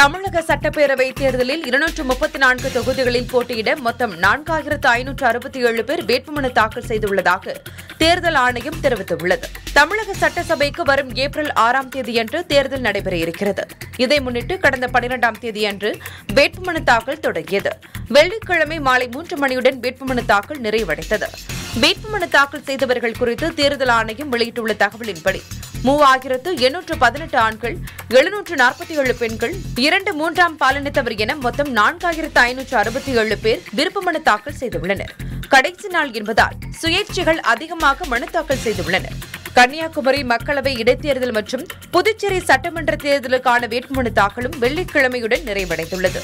தமிழக சட்டப்பேரவை தேர்தலில் இருநூற்று முப்பத்தி நான்கு தொகுதிகளில் போட்டியிட மொத்தம் நான்காயிரத்து ஐநூற்று அறுபத்தி ஏழு பேர் வேட்புமனு தாக்கல் செய்துள்ளதாக தேர்தல் ஆணையம் தெரிவித்துள்ளது. தமிழக சட்டசபைக்கு வரும் ஏப்ரல் ஆறாம் தேதியன்று தேர்தல் நடைபெற இருக்கிறது. இதை முன்னிட்டு கடந்த பனிரெண்டாம் தேதியன்று வேட்புமனு தாக்கல் தொடங்கியது. வெள்ளிக்கிழமை மாலை மூன்று மணியுடன் வேட்புமனு தாக்கல் நிறைவடைந்தது. வேட்புமனு தாக்கல் செய்தவர்கள் குறித்து தேர்தல் ஆணையம் வெளியிட்டுள்ள தகவலின்படி மூவாயிரத்து எண்ணூற்று பதினெட்டு ஆண்கள் எழுநூற்று நாற்பத்தி ஏழு பெண்கள் இரண்டு மூன்றாம் பாலினத்தவர் என மொத்தம் நான்காயிரத்து ஐநூற்று அறுபத்தி ஏழு பேர் விருப்பமனு தாக்கல் செய்துள்ளனர். கடைசி நாள் என்பதால் சுயேட்சைகள் அதிகமாக மனு தாக்கல் செய்துள்ளனர். கன்னியாகுமரி மக்களவை இடைத்தேர்தல் மற்றும் புதுச்சேரி சட்டமன்ற தேர்தலுக்கான வேட்புமனு தாக்கலும் வெள்ளிக்கிழமையுடன் நிறைவடைந்துள்ளது.